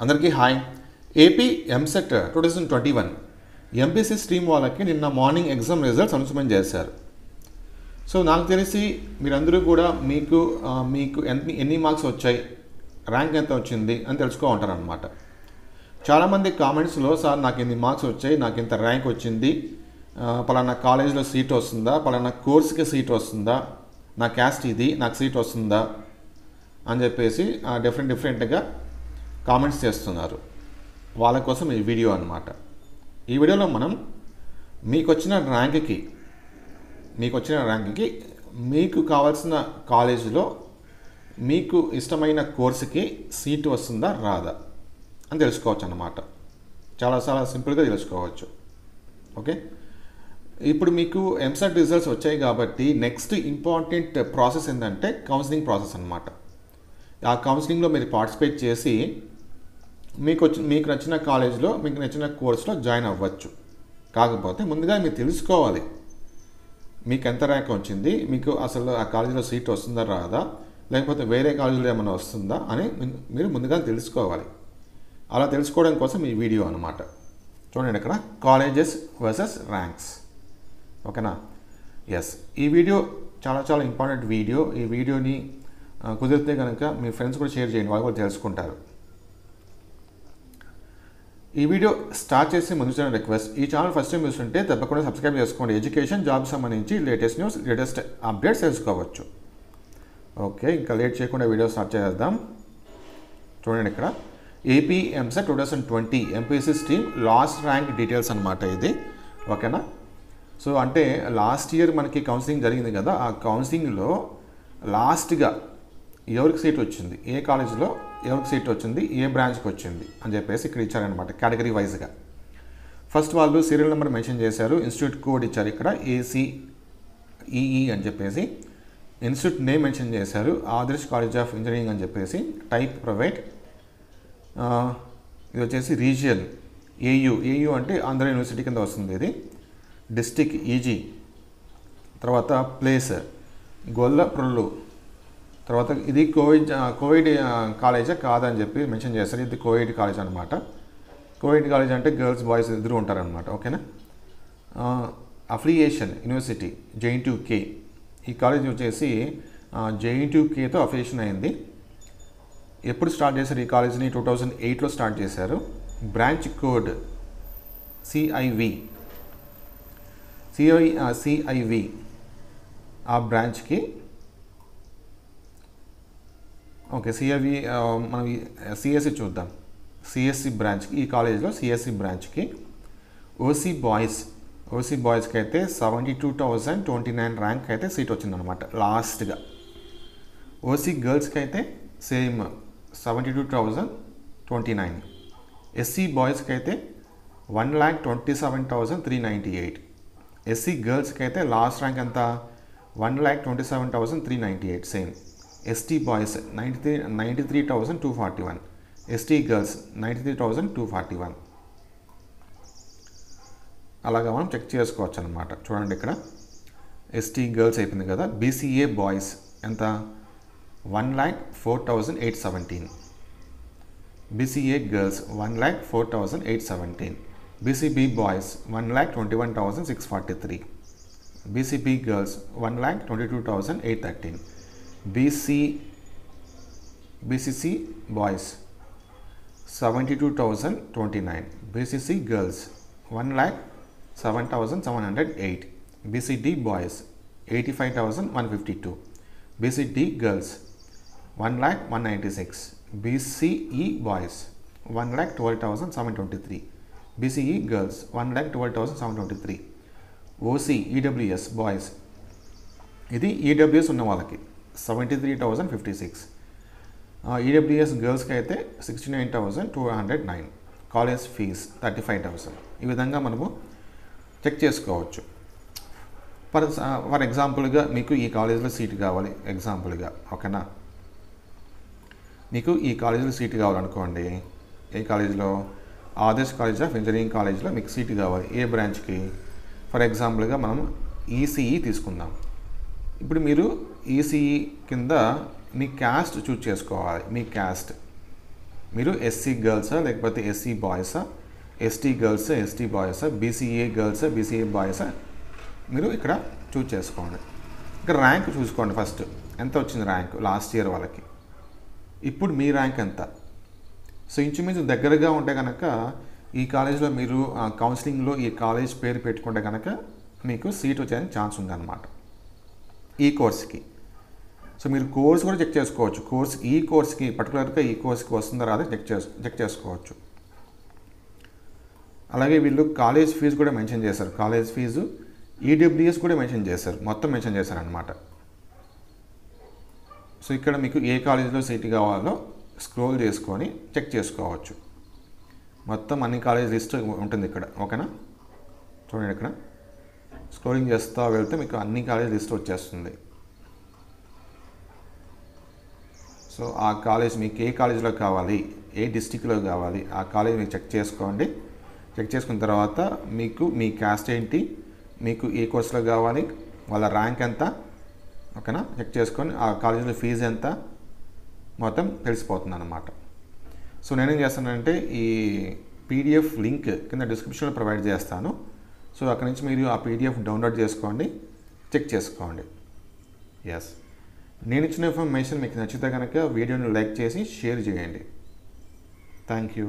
అందరికీ hi. AP EAMCET two thousand twenty one MPC stream వాళ్ళకి నిన్న మార్నింగ్ ఎగ్జామ్ రిజల్ట్స్ అనౌన్స్మెంట్ చేశారు. So నాకు తెలిసి మీరందరూ కూడా మీకు మీకు ఎన్ని ఎన్ని మార్క్స్ వచ్చాయి? ర్యాంక్ ఎంత వచ్చింది? అని తెలుసుకోమంటారనమాట చాలామంది కామెంట్స్లో సార్ నాకు ఇన్ని మార్క్స్ వచ్చాయి? నాకు ఇంత ర్యాంక్ వచ్చింది. పలానా కాలేజ్లో సీట్ వస్తుందా? పలానా కోర్స్కి సీట్ వస్తుందా? నా క్యాస్ట్ ఇది నాకు సీట్ వస్తుందా? అని చెప్పేసి డిఫరెంట్ డిఫరెంట్గా కామెంట్స్ చేస్తున్నారు. వాళ్ళ కోసం ఈ వీడియో అన్నమాట. ఈ వీడియోలో మనం మీకు వచ్చిన ర్యాంక్కి మీకు వచ్చిన ర్యాంక్కి మీకు కావాల్సిన కాలేజీలో మీకు ఇష్టమైన కోర్సుకి సీటు వస్తుందా రాదా అని తెలుసుకోవచ్చు అన్నమాట. చాలా చాలా సింపుల్గా తెలుసుకోవచ్చు. ఓకే? ఇప్పుడు మీకు ఎంసెట్ రిజల్ట్స్ వచ్చాయి కాబట్టి నెక్స్ట్ ఇంపార్టెంట్ ప్రాసెస్ ఏంటంటే కౌన్సిలింగ్ ప్రాసెస్ అన్నమాట. ఆ కౌన్సిలింగ్లో మీరు పార్టిసిపేట్ చేసి మీకు మీకు నచ్చిన కాలేజ్లో మీకు నచ్చిన కోర్సులో జాయిన్ అవ్వచ్చు. కాకపోతే ముందుగా మీరు తెలుసుకోవాలి. మీకు ఎంత ర్యాంక్ వచ్చింది మీకు అసలు ఆ కాలేజీలో సీట్ వస్తుందా రాదా లేకపోతే వేరే కాలేజీలో ఏమైనా వస్తుందా అని మీరు ముందుగా తెలుసుకోవాలి. అలా తెలుసుకోవడం కోసం ఈ వీడియో అనమాట చూడండి ఇక్కడ కాలేజెస్ వర్సెస్ ర్యాంక్స్. ఓకేనా? ఎస్ ఈ వీడియో చాలా చాలా ఇంపార్టెంట్ వీడియో. ఈ వీడియోని కుదిరితే కనుక మీ ఫ్రెండ్స్ కూడా షేర్ చేయండి వాళ్ళు కూడా తెలుసుకుంటారు. ఈ వీడియో స్టార్ట్ చేసి ముందు చేయడం రిక్వెస్ట్ ఈ ఛానల్ ఫస్ట్ టైం చూస్తుంటే తప్పకుండా సబ్స్క్రైబ్ చేసుకోండి. ఎడ్యుకేషన్ జాబ్ సంబంధించి లేటెస్ట్ న్యూస్ లేటెస్ట్ అప్డేట్స్ తెలుసుకోవచ్చు. ఓకే ఇంకా లేట్ చేయకుండా వీడియో స్టార్ట్ చేద్దాం చూడండి ఇక్కడ. AP EAMCET two thousand twenty MPC stream last rank details అనమాట ఇది. ఓకేనా సో అంటే లాస్ట్ ఇయర్ మనకి కౌన్సిలింగ్ జరిగింది కదా. ఆ కౌన్సిలింగ్లో లాస్ట్గా ఎవరికి సీట్ వచ్చింది? ఏ కాలేజీలో ఎవరికి సీట్ వచ్చింది? ఏ బ్రాంచ్కి వచ్చింది? అని చెప్పేసి ఇక్కడ ఇచ్చారనమాట కేటగిరీ వైజ్గా ఫస్ట్ వాళ్ళు సీరియల్ నెంబర్ మెన్షన్ చేశారు ఇన్స్టిట్యూట్ కోడ్ ఇచ్చారు ఇక్కడ ఏసీ ఈఈ అని చెప్పేసి. ఇన్స్టిట్యూట్ నేమ్ మెన్షన్ చేశారు ఆదర్శ్ కాలేజ్ ఆఫ్ ఇంజనీరింగ్ అని చెప్పేసి టైప్ ప్రైవేట్ ఇది వచ్చేసి రీజియల్ ఏయు ఏయు అంటే ఆంధ్ర యూనివర్సిటీ కింద వస్తుంది ఇది. డిస్టిక్ ఈజీ తర్వాత ప్లేస్ గొల్లప్రొల్లు తర్వాత ఇది కోవిడ్ కోవిడ్ కాలేజే కాదని చెప్పి మెన్షన్ చేస్తారు. ఇది కోవిడ్ కాలేజ్ అనమాట కోవిడ్ కాలేజ్ అంటే గర్ల్స్ బాయ్స్ ఇద్దరు ఉంటారనమాట ఓకేనా? Affiliation university JNTUK ఈ కాలేజ్ వచ్చేసి జెయిన్ టు కేతో అఫిలియేషన్ అయింది. ఎప్పుడు స్టార్ట్ చేశారు ఈ కాలేజ్ని? టూ థౌజండ్ ఎయిట్లో స్టార్ట్ చేశారు. Branch code CIV CI CIV ఆ బ్రాంచ్కి ఓకే సిఐవి మనం సిఎస్సి చూద్దాం. సిఎస్సి బ్రాంచ్కి ఈ కాలేజ్లో సిఎస్సి బ్రాంచ్కి ఓసీ బాయ్స్ ఓసీ బాయ్స్కి అయితే seventy two thousand twenty nine rank అయితే సీట్ వచ్చిందనమాట లాస్ట్గా ఓసీ గర్ల్స్కి అయితే same seventy two thousand twenty nine SC బాయ్స్కి అయితే one lakh twenty seven thousand three ninety eight SC గర్ల్స్కి అయితే లాస్ట్ ర్యాంక్ ఎంత? One lakh twenty seven thousand three ninety eight same ST boys ninety three ninety three thousand two forty one ST girls ninety three thousand two forty one అలాగా మనం check చేసుకోవచ్చు అనమాట చూడండి ఇక్కడ. ST girls అయిపోయింది కదా. BCA boys ఎంత? One lakh four thousand eight seventeen BCA girls one lakh four thousand eight seventeen BCB boys one lakh twenty one thousand six forty three BCB girls one lakh twenty two thousand eight thirteen BC BCC boys seventy two thousand twenty nine BCC girls one lakh seven thousand seven hundred eight BCD boys eighty five thousand one fifty two BCD girls one lakh one ninety six BCE boys one lakh twelve thousand seven twenty three BCE girls one lakh twelve thousand seven twenty three OC EWS boys ఇది EWS ఉన్న వాళ్ళకి seventy three thousand fifty six EWS గర్ల్స్కి అయితే sixty nine thousand two hundred nine college fees thirty five thousand ఈ విధంగా మనము check చేసుకోవచ్చు. For for ఎగ్జాంపుల్గా మీకు ఈ కాలేజీలో సీట్ కావాలి. ఎగ్జాంపుల్గా ఓకేనా మీకు ఈ కాలేజీలో సీట్ కావాలనుకోండి ఏ కాలేజీలో ఆదర్శ్ కాలేజ్ ఆఫ్ ఇంజనీరింగ్ కాలేజ్లో మీకు సీట్ కావాలి. ఏ బ్రాంచ్కి ఫర్ ఎగ్జాంపుల్గా మనం ఈసీఈ తీసుకుందాం. ఇప్పుడు మీరు ఈసీఈ కింద మీ క్యాస్ట్ చూజ్ చేసుకోవాలి. మీ క్యాస్ట్ మీరు ఎస్సీ గర్ల్సా లేకపోతే ఎస్సీ బాయ్సా ఎస్టీ గర్ల్స్ ఎస్టీ బాయ్సా బీసీఏ గర్ల్స్ బీసీఏ బాయ్సా మీరు ఇక్కడ చూస్ చేసుకోండి. ఇక్కడ ర్యాంక్ చూసుకోండి ఫస్ట్ ఎంత వచ్చింది ర్యాంక్ లాస్ట్ ఇయర్ వాళ్ళకి. ఇప్పుడు మీ ర్యాంక్ ఎంత? సో ఇంచుమించు దగ్గరగా ఉంటే కనుక ఈ కాలేజ్లో మీరు కౌన్సిలింగ్లో ఈ కాలేజ్ పేరు పెట్టుకుంటే కనుక మీకు సీట్ వచ్చే ఛాన్స్ ఉందన్నమాట. ఈ కోర్స్కి. సో మీరు కోర్స్ కూడా చెక్ చేసుకోవచ్చు. కోర్స్ ఈ కోర్స్కి పర్టికులర్గా ఈ కోర్స్కి వస్తుందా రాదా చెక్ చేసు చెక్ చేసుకోవచ్చు. అలాగే వీళ్ళు కాలేజ్ ఫీజు కూడా మెన్షన్ చేశారు. కాలేజ్ ఫీజు ఈడబ్ల్యూఎస్ కూడా మెన్షన్ చేశారు. మొత్తం మెన్షన్ చేశారనమాట సో ఇక్కడ మీకు ఏ కాలేజీలో సీట్ కావాలో స్క్రోల్ చేసుకొని చెక్ చేసుకోవచ్చు. మొత్తం అన్ని కాలేజ్ లిస్ట్ ఉంటుంది ఇక్కడ. ఓకేనా? చూడండి ఇక్కడ. స్క్రోలింగ్ చేస్తూ వెళ్తే మీకు అన్ని కాలేజ్ లిస్ట్ వచ్చేస్తుంది. సో ఆ కాలేజ్ మీకు ఏ కాలేజీలో కావాలి ఏ డిస్టిక్లో కావాలి ఆ కాలేజ్ మీరు చెక్ చేసుకోండి. చెక్ చేసుకున్న తర్వాత మీకు మీ క్యాస్ట్ ఏంటి మీకు ఏ కోర్సులో కావాలి వాళ్ళ ర్యాంక్ ఎంత ఓకేనా? చెక్ చేసుకొని ఆ కాలేజీలో ఫీజు ఎంత మొత్తం తెలిసిపోతుంది అన్నమాట సో నేనేం చేస్తానంటే ఈ పీడిఎఫ్ లింక్ కింద డిస్క్రిప్షన్లో ప్రొవైడ్ చేస్తాను. సో అక్కడ నుంచి మీరు ఆ పీడిఎఫ్ డౌన్లోడ్ చేసుకోండి చెక్ చేసుకోండి. ఎస్ నేను ఇచ్చిన ఇన్ఫర్మేషన్ మీకు నచ్చితే కనుక వీడియోని లైక్ చేసి షేర్ చేయండి. Thank you